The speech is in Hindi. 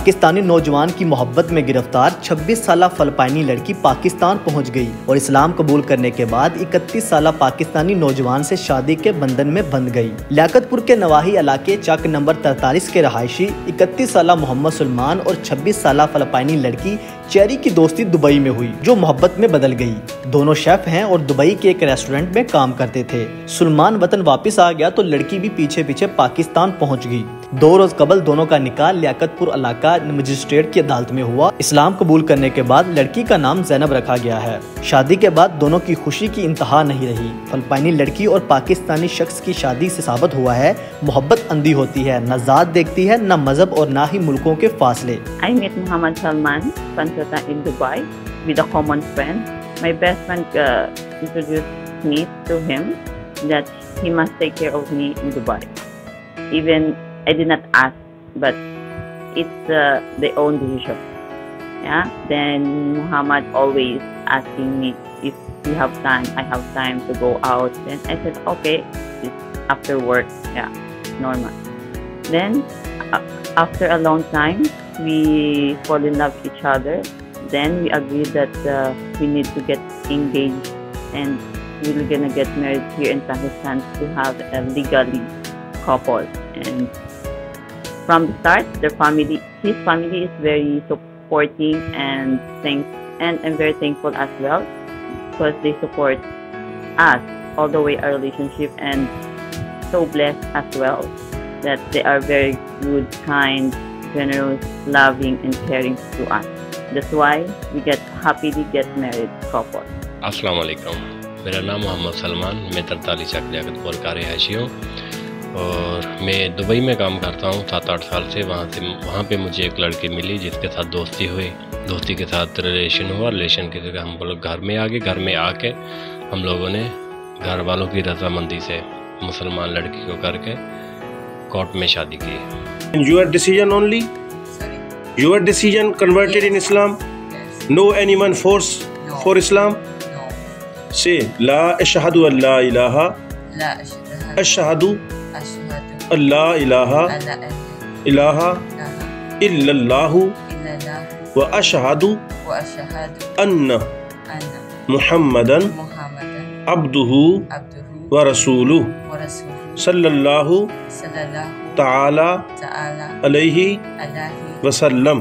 पाकिस्तानी नौजवान की मोहब्बत में गिरफ़्तार 26 साल फलपाइनी लड़की पाकिस्तान पहुँच गई और इस्लाम कबूल करने के बाद 31 साल पाकिस्तानी नौजवान से शादी के बंधन में बंध गई। लियाकतपुर के नवाही इलाके चक नंबर तरतालीस के रहायशी, इकतीस साल मोहम्मद सलमान और 26 साल फलपाइनी लड़की चेरी की दोस्ती दुबई में हुई, जो मोहब्बत में बदल गई। दोनों शेफ हैं और दुबई के एक रेस्टोरेंट में काम करते थे। सलमान वतन वापस आ गया तो लड़की भी पीछे पीछे पाकिस्तान पहुँच गई। दो रोज कबल दोनों का निकाह लियाकतपुर इलाका मजिस्ट्रेट की अदालत में हुआ। इस्लाम कबूल करने के बाद लड़की का नाम जैनब रखा गया है। शादी के बाद दोनों की खुशी की इंतहा नहीं रही। फलपाइनी लड़की और पाकिस्तानी शख्स की शादी से साबित हुआ है। मोहब्बत अंधी होती है, न जात देखती है, न मज़हब और न ही मुल्कों के फासले। Dubai, with a common friend. My best friend uh, introduced me to him that he must take care of me in Dubai. Even I did not ask, but it's uh, their own decision. Yeah. Then Muhammad always asking me if we have time. I have time to go out. Then I said okay. It's after work. Yeah, normal. Then uh, after a long time, we fall in love with each other. Then we agreed that uh, we need to get engaged and we're gonna get married here in Pakistan to have a legally couple. And from the start, their family, his family is very supporting and thank, and I'm very thankful as well because they support us all the way our relationship and so blessed as well that they are very good, kind, generous, loving, and caring to us. That's why we get happily get married couple. अस्सलाम वालेकुम मेरा नाम मोहम्मद सलमान। मैं तरताली चक लियाकतपुर का रिहायशी हूँ। और मैं दुबई में काम करता हूँ। सात आठ साल से वहाँ से वहाँ पे मुझे एक लड़की मिली जिसके साथ दोस्ती हुई। दोस्ती के साथ रिलेशन हुआ। रिलेशन के जगह हम लोग घर में आ गए। घर में आके हम लोगों ने घर वालों की रजामंदी से मुसलमान लड़की को करके कोर्ट में शादी की। And your decision only? Your decision converted in Islam? No anyone force no. for Islam? no. Say, La ashhadu an la ilaha. la Ashhadu Allah ilaha. Ilaha. illa allah Wa ashhadu wa ashhadu Anna. Muhammadan. Abduhu. wa rasuluhu sallallahu sallallahu ta'ala ta'ala alayhi alayhi वसल्लम।